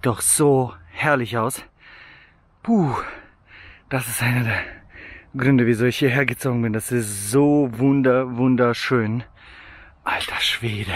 sieht doch so herrlich aus. Puh, das ist einer der Gründe, wieso ich hierher gezogen bin. Das ist so wunder, wunderschön. Alter Schwede.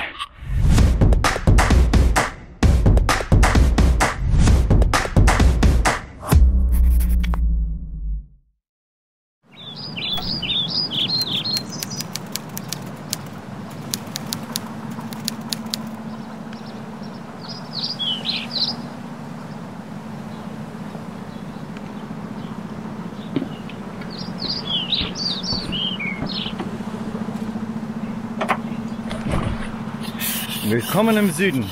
Willkommen im Süden.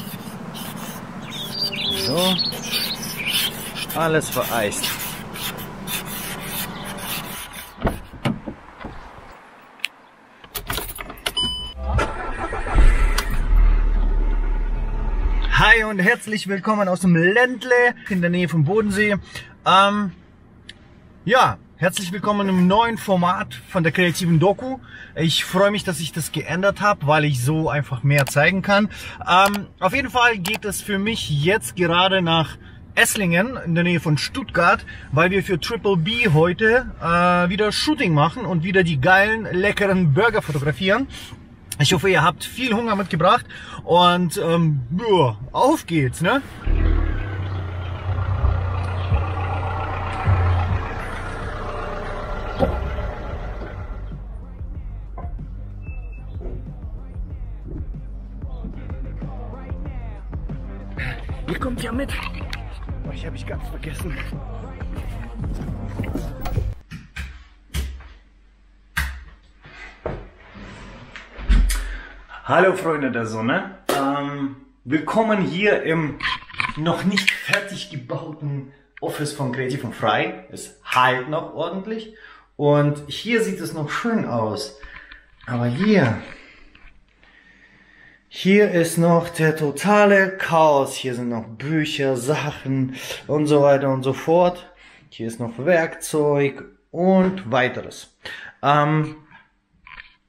So, alles vereist. Hi und herzlich willkommen aus dem Ländle in der Nähe vom Bodensee. Ähm, ja, Herzlich willkommen im neuen Format von der kreativen Doku. Ich freue mich, dass ich das geändert habe, weil ich so einfach mehr zeigen kann. Ähm, auf jeden Fall geht es für mich jetzt gerade nach Esslingen in der Nähe von Stuttgart, weil wir für Triple B heute äh, wieder Shooting machen und wieder die geilen, leckeren Burger fotografieren. Ich hoffe, ihr habt viel Hunger mitgebracht und ähm, auf geht's, ne? Ja mit. Euch habe ich ganz vergessen. Hallo Freunde der Sonne. Ähm, willkommen hier im noch nicht fertig gebauten Office von Kreativ und Frei. Es heilt noch ordentlich. Und hier sieht es noch schön aus. Aber hier, hier ist noch der totale Chaos. Hier sind noch Bücher, Sachen und so weiter und so fort. Hier ist noch Werkzeug und weiteres. Ähm,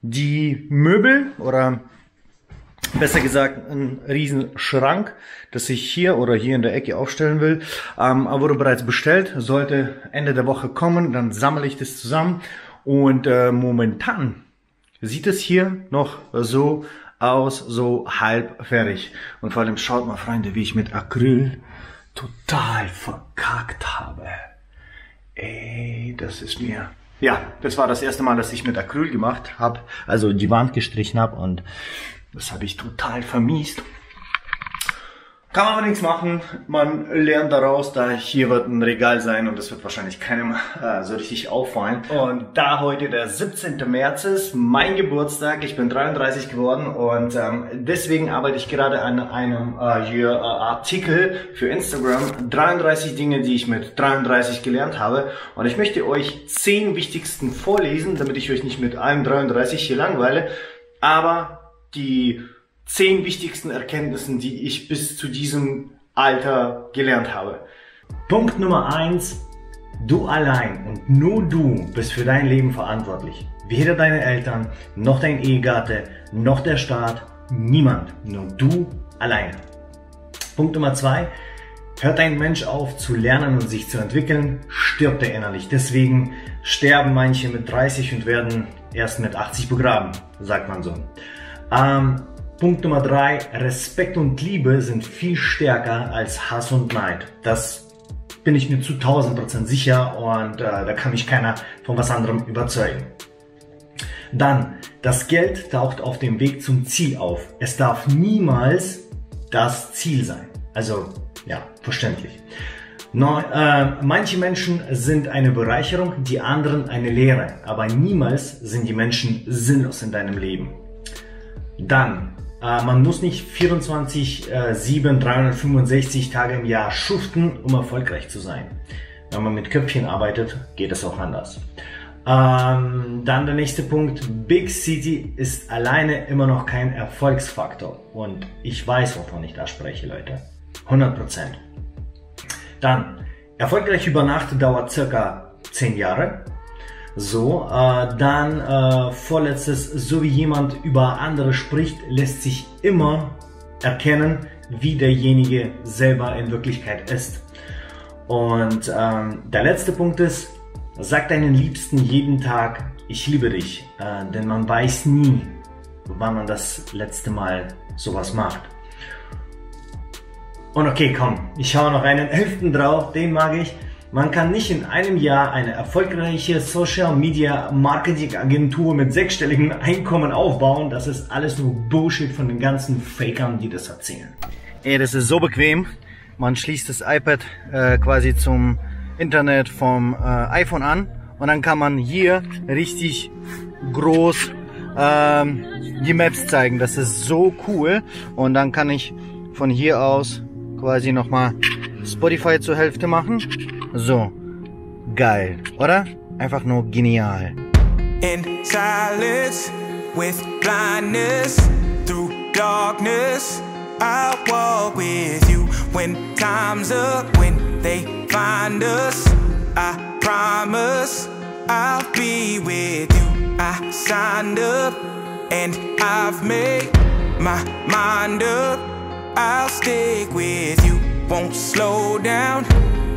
die Möbel oder besser gesagt ein riesen Schrank, das ich hier oder hier in der Ecke aufstellen will, ähm, wurde bereits bestellt, sollte Ende der Woche kommen, dann sammle ich das zusammen und äh, momentan sieht es hier noch so aus, so halb fertig. Und vor allem schaut mal, Freunde, wie ich mit Acryl total verkackt habe. Ey, das ist mir... Ja, das war das erste Mal, dass ich mit Acryl gemacht habe, also die Wand gestrichen habe und das habe ich total vermiest. Kann man aber nichts machen. Man lernt daraus, da hier wird ein Regal sein und das wird wahrscheinlich keinem äh, so richtig auffallen. Und da heute der 17. März ist, mein Geburtstag, ich bin 33 geworden und ähm, deswegen arbeite ich gerade an einem äh, hier, äh, Artikel für Instagram. 33 Dinge, die ich mit 33 gelernt habe. Und ich möchte euch 10 wichtigsten vorlesen, damit ich euch nicht mit allen 33 hier langweile. Aber die zehn wichtigsten Erkenntnissen, die ich bis zu diesem Alter gelernt habe. Punkt Nummer eins: Du allein und nur du bist für dein Leben verantwortlich. Weder deine Eltern, noch dein Ehegatte, noch der Staat, niemand. Nur du alleine. Punkt Nummer zwei: Hört ein Mensch auf zu lernen und sich zu entwickeln, stirbt er innerlich. Deswegen sterben manche mit 30 und werden erst mit 80 begraben, sagt man so. Ähm, Punkt Nummer drei, Respekt und Liebe sind viel stärker als Hass und Neid. Das bin ich mir zu 1000% sicher und äh, da kann mich keiner von was anderem überzeugen. Dann, das Geld taucht auf dem Weg zum Ziel auf. Es darf niemals das Ziel sein. Also, ja, verständlich. No, äh, manche Menschen sind eine Bereicherung, die anderen eine Lehre, aber niemals sind die Menschen sinnlos in deinem Leben. Dann, man muss nicht 24, äh, 7, 365 Tage im Jahr schuften, um erfolgreich zu sein. Wenn man mit Köpfchen arbeitet, geht es auch anders. Ähm, dann der nächste Punkt. Big City ist alleine immer noch kein Erfolgsfaktor. Und ich weiß, wovon ich da spreche, Leute. 100%. Dann, erfolgreich über Nacht dauert circa 10 Jahre. So, äh, dann äh, vorletztes, so wie jemand über andere spricht, lässt sich immer erkennen, wie derjenige selber in Wirklichkeit ist. Und ähm, der letzte Punkt ist, sag deinen Liebsten jeden Tag, ich liebe dich, äh, denn man weiß nie, wann man das letzte Mal sowas macht. Und okay, komm, ich schaue noch einen elften drauf, den mag ich. Man kann nicht in einem Jahr eine erfolgreiche Social Media Marketing Agentur mit sechsstelligem Einkommen aufbauen. Das ist alles nur Bullshit von den ganzen Fakern, die das erzählen. Ey, das ist so bequem. Man schließt das iPad äh, quasi zum Internet vom äh, iPhone an und dann kann man hier richtig groß ähm, die Maps zeigen. Das ist so cool und dann kann ich von hier aus quasi nochmal Spotify zur Hälfte machen. So, geil, oder? Einfach nur genial. In silence, with blindness, through darkness, I'll walk with you. When time's up, when they find us, I promise I'll be with you. I signed up and I've made my mind up. I'll stick with you, won't slow down,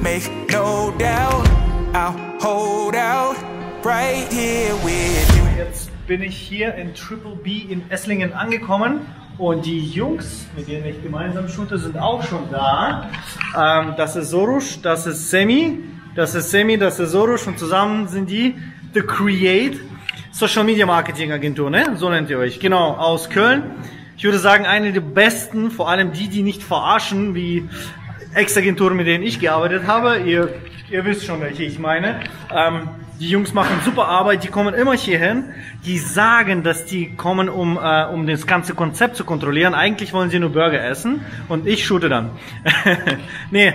make no doubt. I'll hold out right here with you. Jetzt bin ich hier in Triple B in Esslingen angekommen und die Jungs, mit denen ich gemeinsam shoote, sind auch schon da. Ähm, das ist Sorush, das ist Semi, das ist Semi, das ist Sorush und zusammen sind die The Create Social Media Marketing Agentur, ne? So nennt ihr euch. Genau, aus Köln ich würde sagen, eine der besten, vor allem die, die nicht verarschen, wie Ex-Agenturen, mit denen ich gearbeitet habe. Ihr, ihr wisst schon, welche ich meine. Ähm, die Jungs machen super Arbeit, die kommen immer hier hin. Die sagen, dass die kommen, um, äh, um das ganze Konzept zu kontrollieren. Eigentlich wollen sie nur Burger essen und ich shoote dann. nee,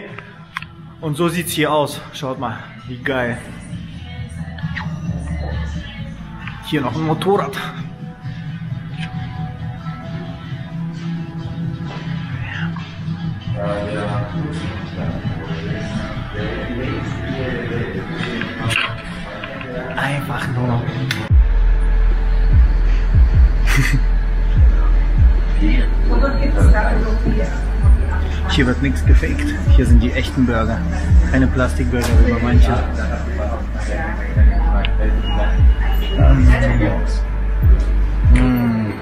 und so sieht's hier aus. Schaut mal, wie geil. Hier noch ein Motorrad. Hier wird nichts gefaked. Hier sind die echten Burger. Keine Plastikburger wie bei manchen. Mm.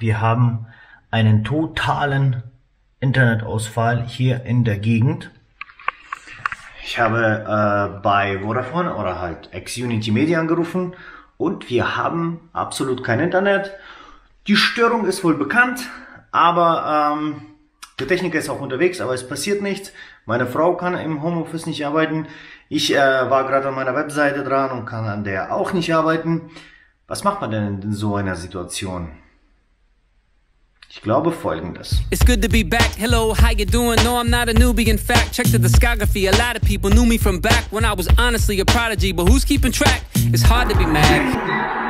Wir haben einen totalen Internetausfall hier in der Gegend. Ich habe äh, bei Vodafone oder halt Ex-Unity Media angerufen und wir haben absolut kein Internet. Die Störung ist wohl bekannt, aber ähm, der Techniker ist auch unterwegs, aber es passiert nichts. Meine Frau kann im Homeoffice nicht arbeiten. Ich äh, war gerade an meiner Webseite dran und kann an der auch nicht arbeiten. Was macht man denn in so einer Situation? Ich glaube folgendes. It's good to be back. Hello, how you doing? No, I'm not a newbie. In fact, check the discography. A lot of people knew me from back when I was honestly a prodigy. But who's keeping track? It's hard to be mad.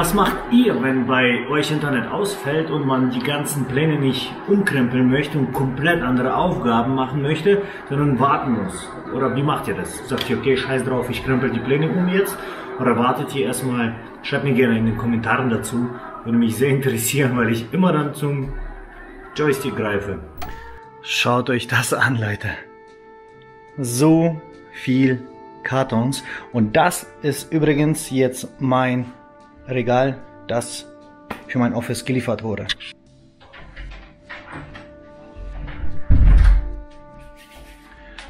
Was macht ihr, wenn bei euch Internet ausfällt und man die ganzen Pläne nicht umkrempeln möchte und komplett andere Aufgaben machen möchte, sondern warten muss? Oder wie macht ihr das? Sagt ihr, okay, scheiß drauf, ich krempel die Pläne um jetzt oder wartet ihr erstmal? Schreibt mir gerne in den Kommentaren dazu. Würde mich sehr interessieren, weil ich immer dann zum Joystick greife. Schaut euch das an, Leute. So viel Kartons. Und das ist übrigens jetzt mein Regal, das für mein Office geliefert wurde.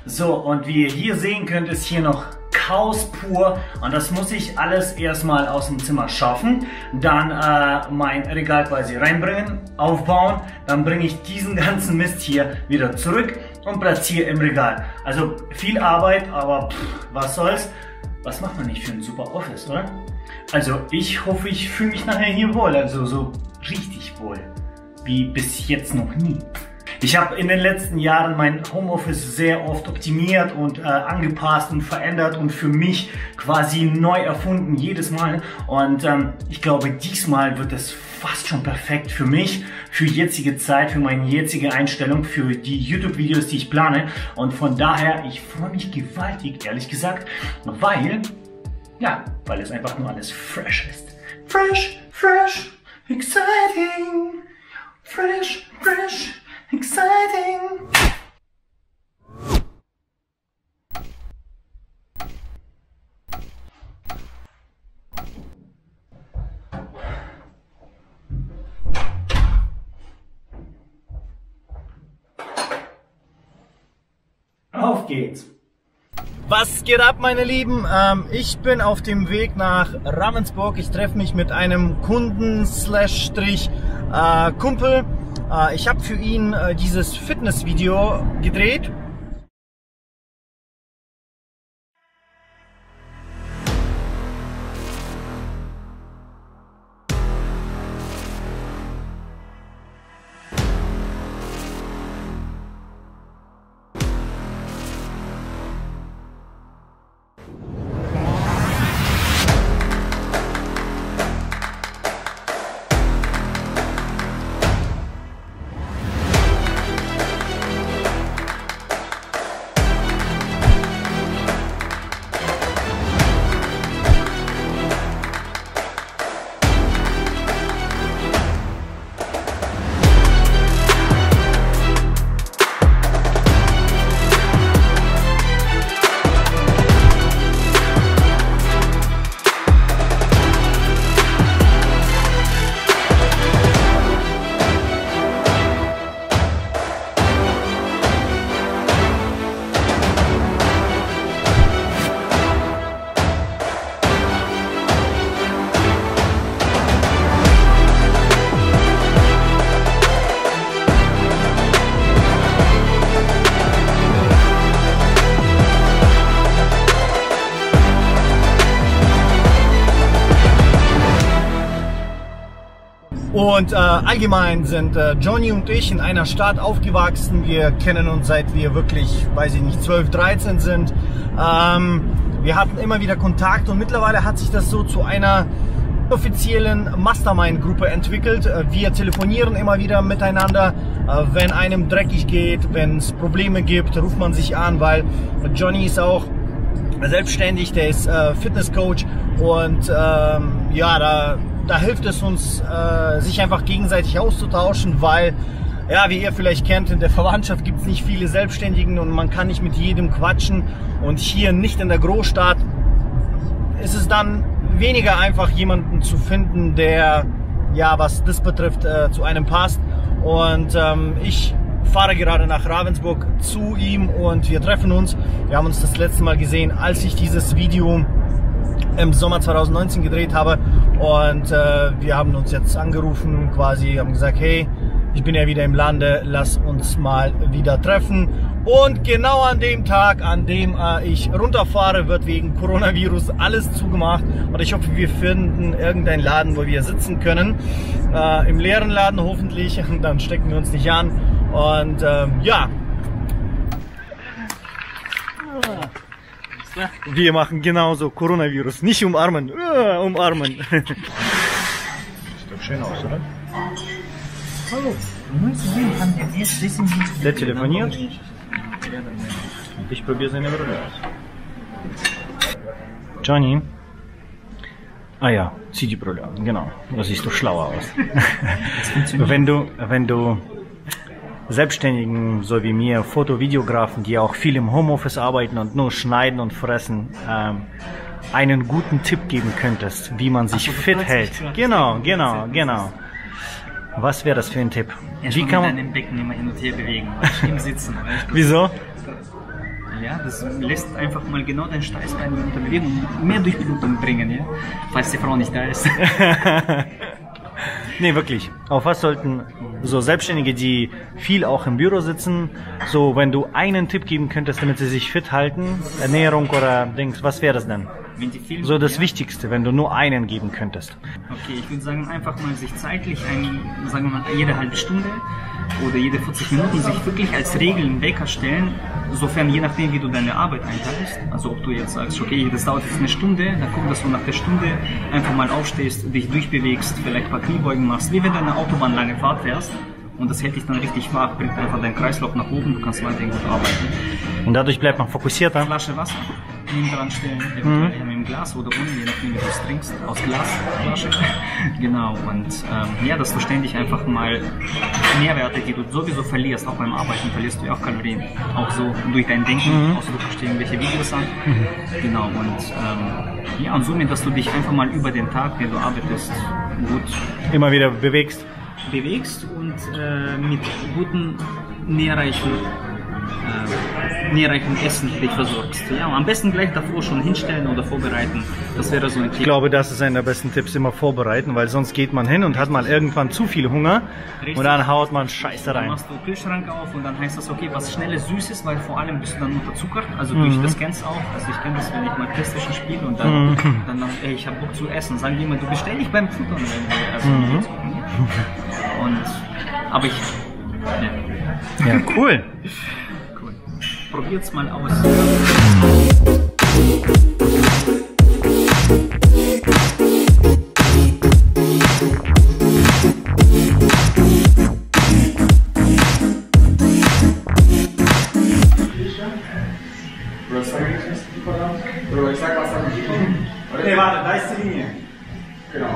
So, und wie ihr hier sehen könnt, ist hier noch Chaos pur und das muss ich alles erstmal aus dem Zimmer schaffen, dann äh, mein Regal quasi reinbringen, aufbauen, dann bringe ich diesen ganzen Mist hier wieder zurück und platziere im Regal. Also viel Arbeit, aber pff, was soll's. Was macht man nicht für ein super Office, oder? Also ich hoffe, ich fühle mich nachher hier wohl, also so richtig wohl, wie bis jetzt noch nie. Ich habe in den letzten Jahren mein Homeoffice sehr oft optimiert und äh, angepasst und verändert und für mich quasi neu erfunden jedes Mal. Und ähm, ich glaube, diesmal wird es fast schon perfekt für mich, für jetzige Zeit, für meine jetzige Einstellung, für die YouTube-Videos, die ich plane. Und von daher, ich freue mich gewaltig, ehrlich gesagt, weil, ja, weil es einfach nur alles fresh ist. Fresh, fresh, exciting, fresh, fresh, exciting. Geht's! Was geht ab, meine Lieben? Ähm, ich bin auf dem Weg nach Ravensburg. Ich treffe mich mit einem Kunden slash äh. Äh, ich habe für ihn äh, dieses Fitnessvideo gedreht Und äh, allgemein sind äh, Johnny und ich in einer Stadt aufgewachsen. Wir kennen uns seit wir wirklich, weiß ich nicht, 12, 13 sind. Ähm, wir hatten immer wieder Kontakt und mittlerweile hat sich das so zu einer offiziellen Mastermind-Gruppe entwickelt. Äh, wir telefonieren immer wieder miteinander. Äh, wenn einem dreckig geht, wenn es Probleme gibt, ruft man sich an, weil Johnny ist auch selbstständig, der ist äh, Fitnesscoach und ähm, ja, da da hilft es uns, äh, sich einfach gegenseitig auszutauschen, weil, ja, wie ihr vielleicht kennt, in der Verwandtschaft gibt es nicht viele Selbstständigen und man kann nicht mit jedem quatschen. Und hier nicht in der Großstadt ist es dann weniger einfach, jemanden zu finden, der, ja, was das betrifft, äh, zu einem passt. Und ähm, ich fahre gerade nach Ravensburg zu ihm und wir treffen uns. Wir haben uns das letzte Mal gesehen, als ich dieses Video im Sommer 2019 gedreht habe. Und äh, wir haben uns jetzt angerufen, quasi haben gesagt, hey, ich bin ja wieder im Lande, lass uns mal wieder treffen. Und genau an dem Tag, an dem äh, ich runterfahre, wird wegen Coronavirus alles zugemacht. Und ich hoffe, wir finden irgendeinen Laden, wo wir sitzen können. Äh, Im leeren Laden hoffentlich, dann stecken wir uns nicht an. Und ähm, ja, Wir machen genauso Coronavirus. Nicht umarmen, uh, umarmen. Sieht doch schön aus, oder? Hallo. Der telefoniert. Ich probiere seine Brille aus. Johnny. Ah ja, zieh die Brille an, genau. Da siehst du schlauer aus. wenn du, wenn du Selbstständigen, so wie mir, Foto-Videografen, die auch viel im Homeoffice arbeiten und nur schneiden und fressen, ähm, einen guten Tipp geben könntest, wie man sich so, fit hält. Genau, genau, genau. Was wäre das für ein Tipp? Ja, wie kann man den Becken immer hin und her bewegen, im Sitzen. Wieso? Ja, das lässt einfach mal genau dein Steißbein unter Bewegung und mehr Durchblutung bringen, ja? falls die Frau nicht da ist. nee, wirklich. Auf was sollten so Selbstständige, die viel auch im Büro sitzen, so wenn du einen Tipp geben könntest, damit sie sich fit halten, Ernährung oder Dings, was wäre das denn? So das ja. Wichtigste, wenn du nur einen geben könntest. Okay, ich würde sagen, einfach mal sich zeitlich, ein, sagen wir mal, jede halbe Stunde oder jede 40 Minuten sich wirklich als Regel einen Wecker stellen, sofern je nachdem, wie du deine Arbeit einteilst. Also ob du jetzt sagst, okay, das dauert jetzt eine Stunde, dann guck, dass du nach der Stunde einfach mal aufstehst, dich durchbewegst, vielleicht ein paar Kniebeugen machst, wie wenn du eine Autobahn lange Fahrt fährst. Und das hält dich dann richtig wach, bringt einfach deinen Kreislauf nach oben, du kannst weiterhin gut arbeiten. Und dadurch bleibt man fokussierter. Flasche Wasser neben dran stellen, eventuell mit dem Glas oder ohne, je nachdem wie du es trinkst, aus Glasflasche. genau, und ähm, ja, dass du ständig einfach mal Nährwerte, die du sowieso verlierst, auch beim Arbeiten verlierst du ja auch Kalorien, auch so durch dein Denken, außer du guckst dir irgendwelche Videos an. Genau, und ähm, ja, und somit, dass du dich einfach mal über den Tag, den du arbeitest, gut Immer wieder bewegst. bewegst und äh, mit guten, nährreichen, äh, nährreichen Essen dich versorgst. Ja, am besten gleich davor schon hinstellen oder vorbereiten. Das wäre so ein Ich Tipp. glaube, das ist einer der besten Tipps, immer vorbereiten, weil sonst geht man hin und hat mal irgendwann zu viel Hunger Richtig. und dann haut man Scheiße Dann rein. machst du Kühlschrank auf und dann heißt das, okay, was schnelles, süßes, weil vor allem bist du dann unterzuckert. Also durch das kennst auch. Also ich kenne das, wenn ich mal Playstation spiele und dann, dann noch, ey, ich habe Bock zu essen. Sagen die immer, du bist ständig beim Futtern. Wenn wir, also ja. Und, aber ich, ja, Ja, cool. Probiert's mal aus. Oder sag ich, sag was dann Okay, warte, da ist die Linie. Genau.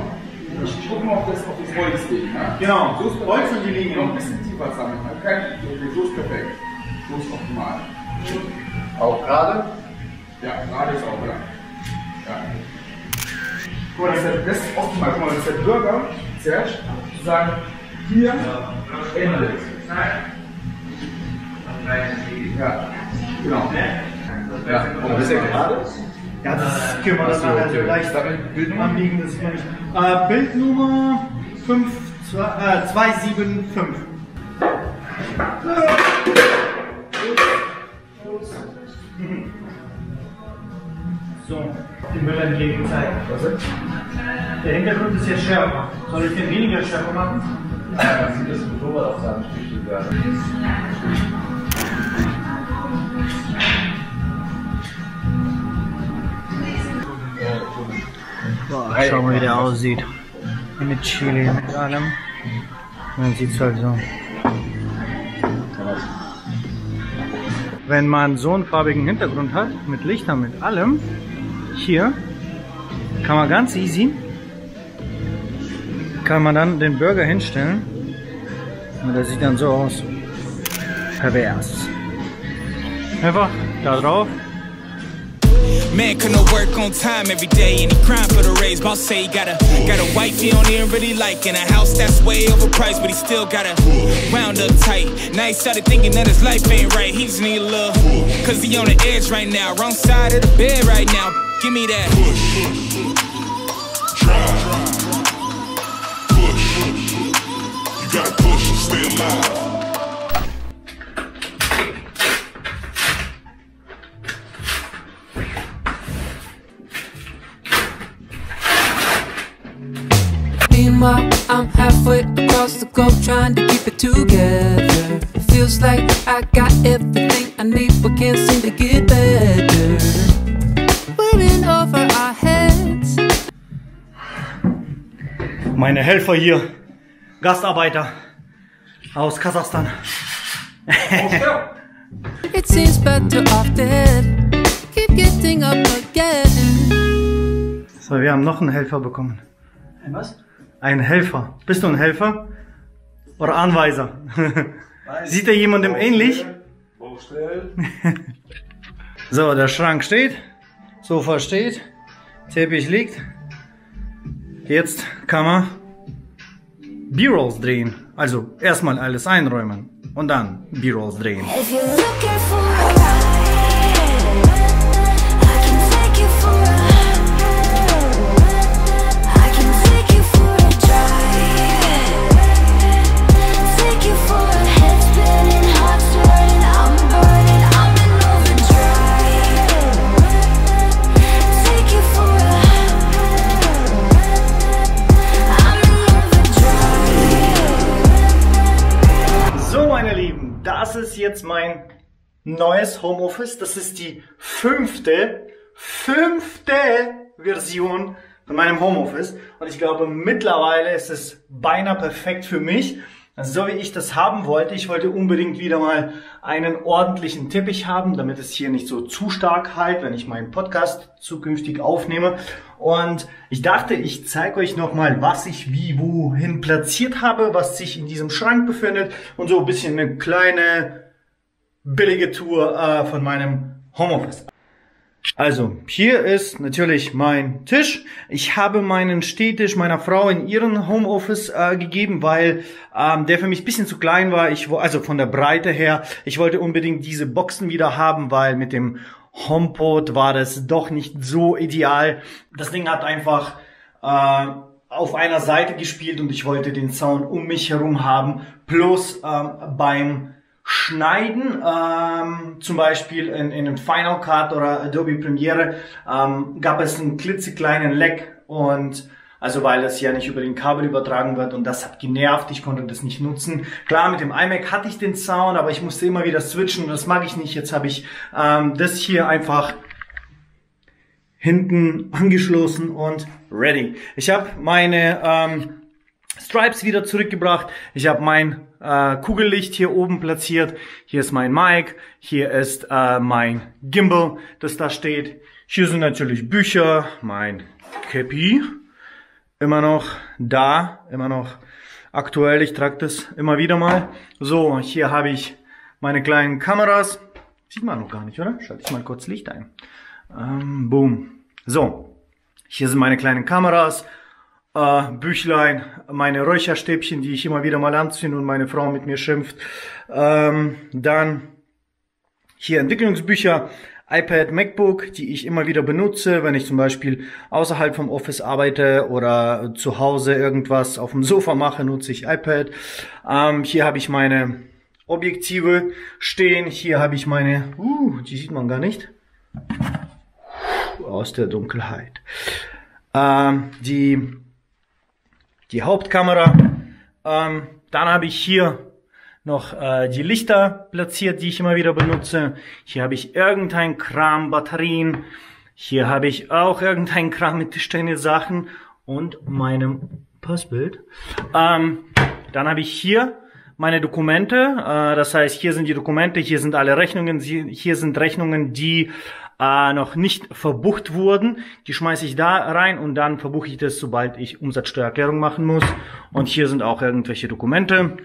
Ich gucke mal auf das, auf das Holz legen. Ne? Genau, So ist Holz und die Linie. Noch ein bisschen tiefer sammeln. Okay, okay, so ist perfekt. So ist optimal. Auch gerade? Ja, gerade ist auch klar. Ja. Guck mal, das ist, das ist optimal. Guck mal, das ist der Bürger, Serge, zu sagen, hier endet. Ja, genau. Ja, und ist er gerade? Ja, das können wir dann Achso, nachher okay. Bildnummer? anbiegen, das ist nicht. Äh, Bildnummer 5, 2, äh, 275. So, den Müll entgegen zeigen. Der Hintergrund ist jetzt schärfer. Soll ich den weniger schärfer machen? Ja, dann sieht das Motorrad auf seinem Stichel werden. Boah, schau mal, wie der aussieht. Mit Chili, mit allem. Dann sieht's halt so. Wenn man so einen farbigen Hintergrund hat, mit Lichtern, mit allem, hier, kann man ganz easy, kann man dann den Burger hinstellen. Und der sieht dann so aus. Pervers. Einfach da drauf, Man couldn't work on time every day and he grind for the raise. Boss say he got a got a wife he don't even really like and a house that's way overpriced, but he still got a wound up tight. Now he started thinking that his life ain't right. He just need a little cause he on the edge right now, wrong side of the bed right now. Give me that. Helfer hier, Gastarbeiter aus Kasachstan. It seems better off dead. Keep getting up again. So, wir haben noch einen Helfer bekommen. Was? Ein Helfer. Bist du ein Helfer? Oder Anweiser? Sieht er jemandem ähnlich? So, der Schrank steht, Sofa steht, Teppich liegt. Jetzt kann man B-Rolls drehen. Also erstmal alles einräumen und dann B-Rolls drehen. Jetzt mein neues Homeoffice. Das ist die fünfte, fünfte Version von meinem Homeoffice. Und ich glaube, mittlerweile ist es beinahe perfekt für mich. So wie ich das haben wollte. Ich wollte unbedingt wieder mal einen ordentlichen Teppich haben, damit es hier nicht so zu stark halt, wenn ich meinen Podcast zukünftig aufnehme. Und ich dachte, ich zeige euch nochmal, was ich wie wohin platziert habe, was sich in diesem Schrank befindet und so ein bisschen eine kleine billige Tour äh, von meinem Homeoffice. Also, hier ist natürlich mein Tisch. Ich habe meinen Stehtisch meiner Frau in ihren Homeoffice äh, gegeben, weil ähm, der für mich bisschen zu klein war. Ich, also von der Breite her. Ich wollte unbedingt diese Boxen wieder haben, weil mit dem HomePod war das doch nicht so ideal. Das Ding hat einfach äh, auf einer Seite gespielt und ich wollte den Sound um mich herum haben. Plus ähm, beim Schneiden, ähm, zum Beispiel in, in Final Cut oder Adobe Premiere, ähm, gab es einen klitzekleinen Leck und also weil das ja nicht über den Kabel übertragen wird und das hat genervt, ich konnte das nicht nutzen. Klar, mit dem iMac hatte ich den Sound, aber ich musste immer wieder switchen und das mag ich nicht. Jetzt habe ich ähm, das hier einfach hinten angeschlossen und ready. Ich habe meine ähm, Stripes wieder zurückgebracht. Ich habe mein äh, Kugellicht hier oben platziert. Hier ist mein Mic. Hier ist äh, mein Gimbal, das da steht. Hier sind natürlich Bücher, mein Cappy. Immer noch da, immer noch aktuell. Ich trage das immer wieder mal. So, hier habe ich meine kleinen Kameras. Sieht man noch gar nicht, oder? Schalte ich mal kurz Licht ein. Ähm, boom. So, hier sind meine kleinen Kameras äh, Büchlein, meine Räucherstäbchen, die ich immer wieder mal anziehe und meine Frau mit mir schimpft. Ähm, dann hier Entwicklungsbücher, iPad, MacBook, die ich immer wieder benutze, wenn ich zum Beispiel außerhalb vom Office arbeite oder zu Hause irgendwas auf dem Sofa mache, nutze ich iPad. Ähm, hier habe ich meine Objektive stehen. Hier habe ich meine, uh, die sieht man gar nicht, aus der Dunkelheit. Ähm, die die Hauptkamera. Ähm, dann habe ich hier noch äh, die Lichter platziert, die ich immer wieder benutze. Hier habe ich irgendein Kram, Batterien. Hier habe ich auch irgendein Kram mit Tischtennis-Sachen und meinem Passbild. Ähm, dann habe ich hier meine Dokumente. Äh, das heißt, hier sind die Dokumente, hier sind alle Rechnungen, hier sind Rechnungen, die äh, noch nicht verbucht wurden. Die schmeiße ich da rein und dann verbuche ich das, sobald ich Umsatzsteuererklärung machen muss. Und hier sind auch irgendwelche Dokumente.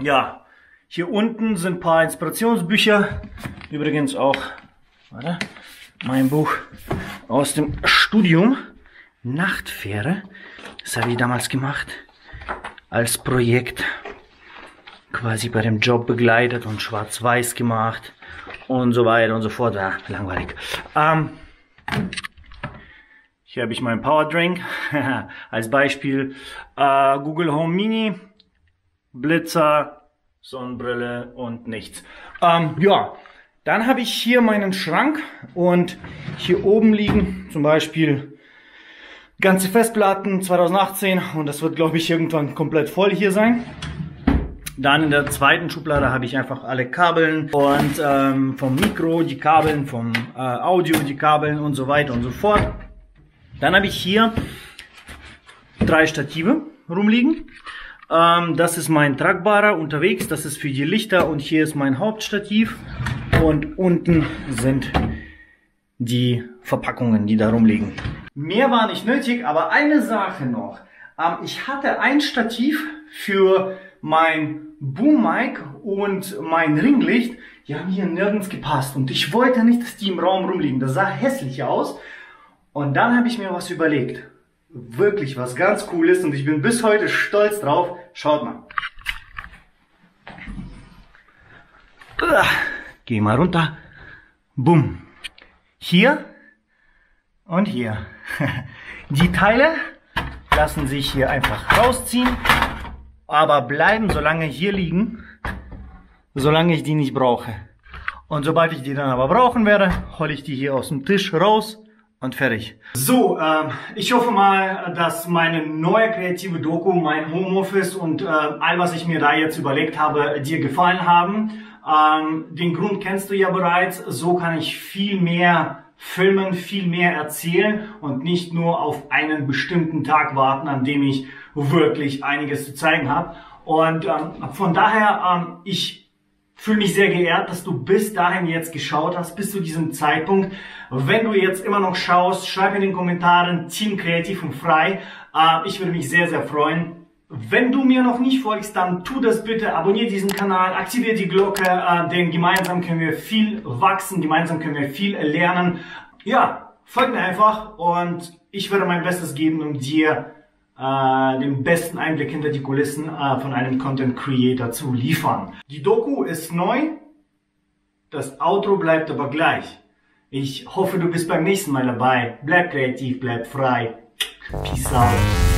Ja, hier unten sind paar Inspirationsbücher. Übrigens auch, warte, mein Buch aus dem Studium. Nachtfähre. Das habe ich damals gemacht. Als Projekt. Quasi bei dem Job begleitet und schwarz-weiß gemacht. Und so weiter und so fort. Ja, langweilig. Ähm, hier habe ich meinen Powerdrink. Als Beispiel. Äh, Google Home Mini. Blitzer, Sonnenbrille und nichts. Ähm, ja, dann habe ich hier meinen Schrank und hier oben liegen zum Beispiel ganze Festplatten 2018 und das wird glaube ich irgendwann komplett voll hier sein. Dann in der zweiten Schublade habe ich einfach alle Kabeln und ähm, vom Mikro die Kabeln, vom äh, Audio die Kabeln und so weiter und so fort. Dann habe ich hier drei Stative rumliegen. Ähm, das ist mein tragbarer unterwegs, das ist für die Lichter und hier ist mein Hauptstativ und unten sind die Verpackungen, die da rumliegen. Mehr war nicht nötig, aber eine Sache noch. Ähm, ich hatte ein Stativ für mein Boom Mic und mein Ringlicht. Die haben hier nirgends gepasst und ich wollte nicht, dass die im Raum rumliegen. Das sah hässlich aus. Und dann habe ich mir was überlegt. Wirklich was ganz cooles und ich bin bis heute stolz drauf. Schaut mal. Geh mal runter. Bumm. Hier und hier. Die Teile lassen sich hier einfach rausziehen, aber bleiben so lange hier liegen, solange ich die nicht brauche. Und sobald ich die dann aber brauchen werde, hole ich die hier aus dem Tisch raus und fertig. So, ähm, ich hoffe mal, dass meine neue kreative Doku, mein Homeoffice und äh, all, was ich mir da jetzt überlegt habe, dir gefallen haben. Ähm, den Grund kennst du ja bereits. So kann ich viel mehr filmen, viel mehr erzählen und nicht nur auf einen bestimmten Tag warten, an dem ich wirklich einiges zu zeigen habe. Und ähm, von daher, ähm, ich fühle mich sehr geehrt, dass du bis dahin jetzt geschaut hast, bis zu diesem Zeitpunkt. Wenn du jetzt immer noch schaust, schreib in den Kommentaren Team Kreativ und Frei. Äh, ich würde mich sehr, sehr freuen. Wenn du mir noch nicht folgst, dann tu das bitte, abonniere diesen Kanal, aktiviere die Glocke, äh, denn gemeinsam können wir viel wachsen, gemeinsam können wir viel lernen. Ja, folg mir einfach und ich werde mein Bestes geben, um dir äh, den besten Einblick hinter die Kulissen äh, von einem Content Creator zu liefern. Die Doku ist neu, das Outro bleibt aber gleich. Ich hoffe, du bist beim nächsten Mal dabei. Bleib kreativ, bleib frei. Peace out.